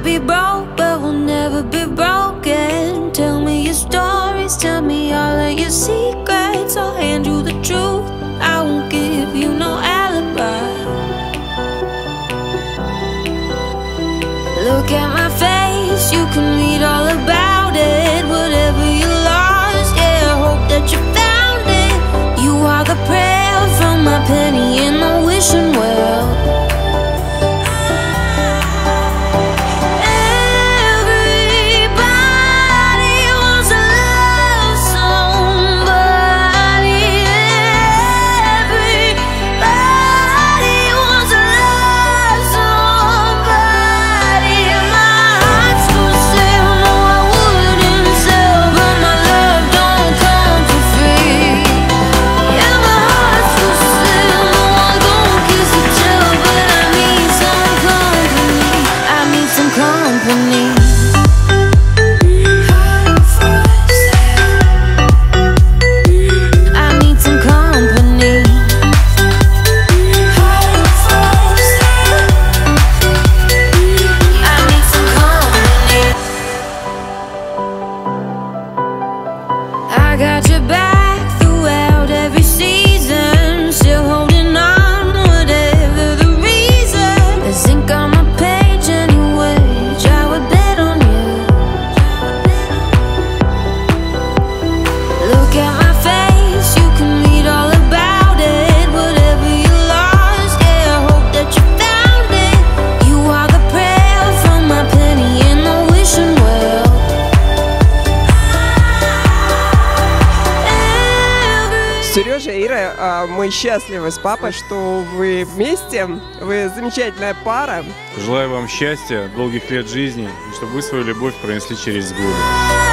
might be broke, but we'll never be broken. Tell me your stories, tell me all of your secrets. I'll hand you the truth. I won't give you no alibi. Look at my face. Got your back Сережа Ира, а, мы счастливы с папой, что вы вместе, вы замечательная пара. Желаю вам счастья, долгих лет жизни, и чтобы вы свою любовь пронесли через годы.